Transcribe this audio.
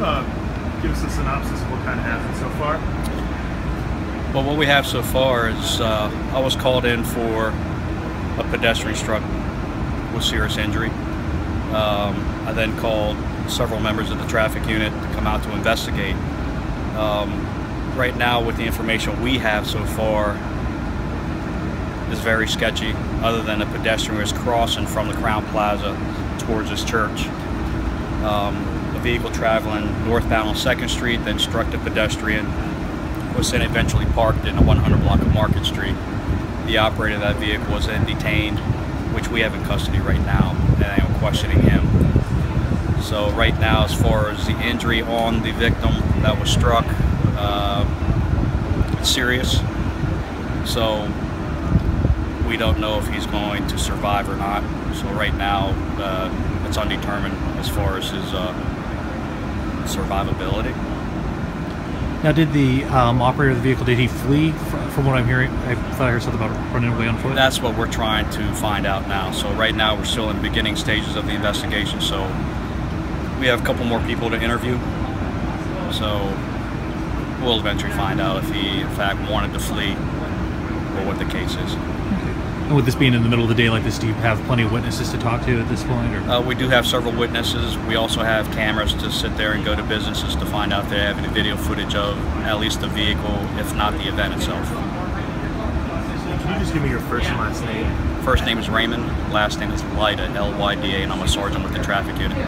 uh, give us a synopsis of what kind of happened so far? Well, what we have so far is uh, I was called in for a pedestrian struck with serious injury. Um, I then called several members of the traffic unit to come out to investigate. Um, right now, with the information we have so far, is very sketchy. Other than a pedestrian was crossing from the Crowne Plaza towards this church. Um, a vehicle traveling northbound on Second Street then struck the pedestrian. Was then eventually parked in a 100 block of Market Street. The operator of that vehicle was then detained, which we have in custody right now, and I am questioning him. So right now, as far as the injury on the victim that was struck, uh, it's serious. So we don't know if he's going to survive or not. So right now, uh, it's undetermined as far as his uh, survivability. Now, did the um, operator of the vehicle did he flee? From, from what I'm hearing, I thought I heard something about running away on foot. That's what we're trying to find out now. So right now, we're still in the beginning stages of the investigation. So we have a couple more people to interview. So we'll eventually find out if he, in fact, wanted to flee or what the case is. And with this being in the middle of the day like this, do you have plenty of witnesses to talk to at this point? Or? Uh, we do have several witnesses. We also have cameras to sit there and go to businesses to find out if they have any video footage of at least the vehicle, if not the event itself. Can you just give me your first and last name? First name is Raymond, last name is Lyda, L-Y-D-A, and I'm a sergeant with the traffic unit.